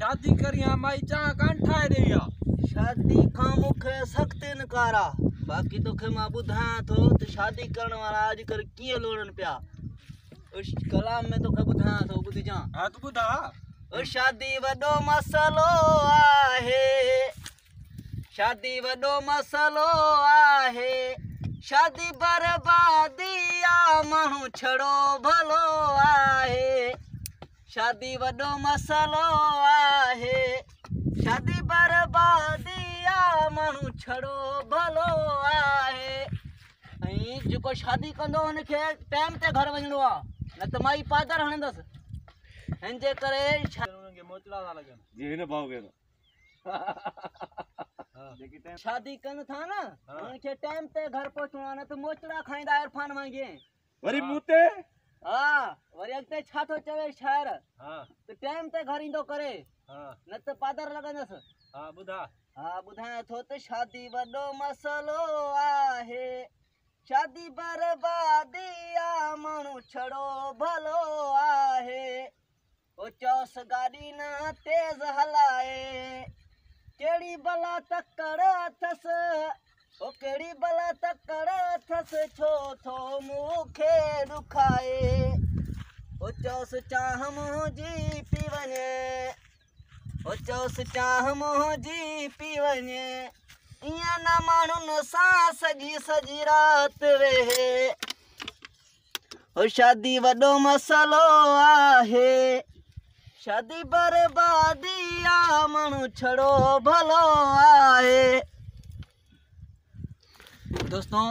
शादी करियाँ माई चाह कान ठाहे शादी खां मूंखे सख़्तु इनकार। बाक़ी तोखे माँ ॿुधायां थो त शादी करण वारा अॼुकल्ह कीअं लोड़नि पिया। उस कलाम में तोखे ॿुधायां थो ॿुधिजां हा तूं ॿुधा ओ शादी वॾो मसलो आहे। शादी वॾो मसलो आहे। शादी बर्बादी आहे माण्हू छड़ो भलो आहे। शादी वॾो मसलो बर्बादी आहे माण्हू छड़ो भलो आहे। ऐं जेको शादी कंदो हुनखे टाइम ते घर वञिणो आहे न त माई पादर हणंदसि। हिन जे करे उन्हनि था लॻनि जी हिन भाउ खे शादी कनि था न हा। हुनखे टाइम ते घर पहुचणो आहे न त मोचड़ा खाईंदा इरफान वांगुरु। वरी मूं ते? हा। वरी अॻिते छा थो चवे शायर हा त टाइम ते घर ईंदो करे हा न त पादर लॻंदसि हा ॿुधा हा ॿुधायां थो त शादी वॾो मसलो आहे शादी बर्बादी आहे माण्हू छड़ो भलो आहे ओ चौस गाॾी न तेज़ हलाए कहिड़ी भला तकड़ अथसि ओ कहिड़ी भला तकड़ अथसि छो थो मूंखे ॾुखाए ओ चौस चाह पी वञे ओ चौस चाह पी वञे ईअं न माण्हुनि सां सॼी सॼी राति वेहे ओ शादी वॾो मसलो आहे। शादी बर्बादी आहे माण्हू छड़ो भलो आहे। दोस्तों,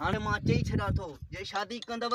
हाणे माँ चई छॾियाँ थो, जे शादी कंदव